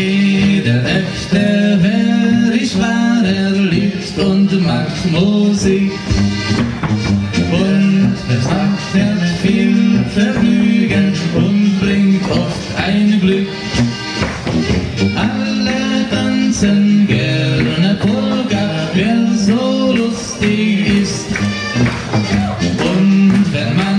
jeder echte Wer ich war, er liebt und macht Musik. Und es macht er viel Vergnügen und bringt oft ein Glück. Alle tanzen gerne Polka, wer so lustig ist. Und wenn man